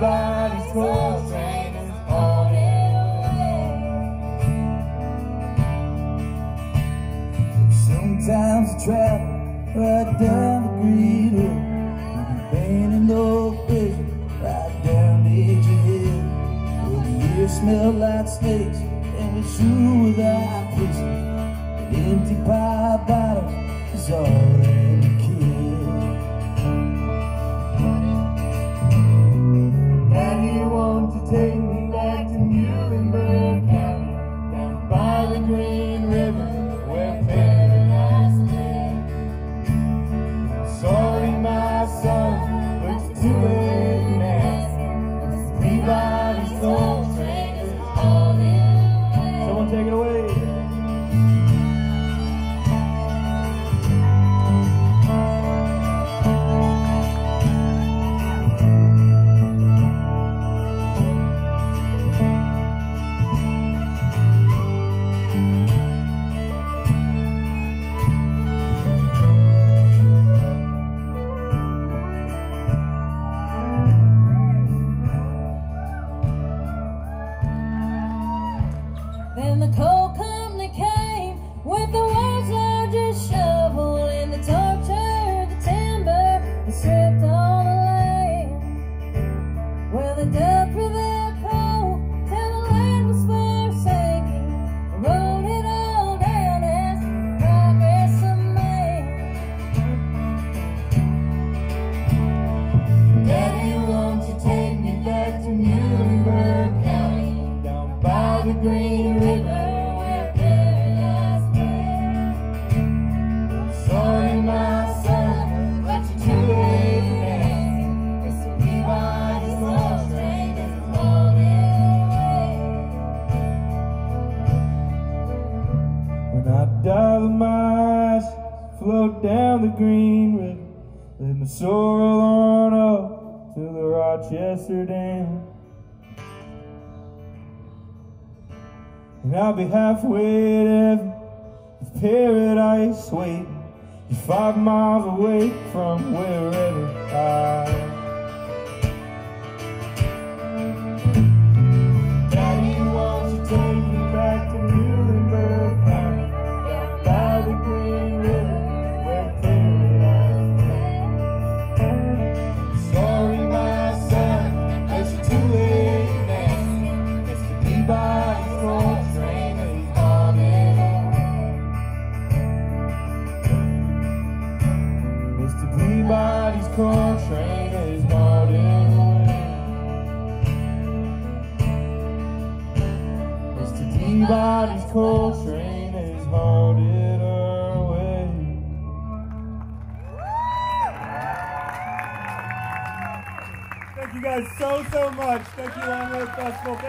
Everybody's close and it's on its Sometimes trap right down the green hill We'll painting over right down the edge of hill Well, the years smell like snakes and we sure without fish An empty pie bottle is all won't Then the coal company came with the world's largest shovel and they tortured the timber and stripped all the land. Well, they dug for coal till the land was. They it all down as progress of man. Daddy, won't you take me back to County Down by the Green float down the green river. Let my soul roll on up to the Rochester Dam. And I'll be halfway to heaven, paradise waiting. Five miles away from wherever I am. Train is away. Peabody's coal train is away. Thank you guys so, so much. Thank you, Long Road Festival. Thank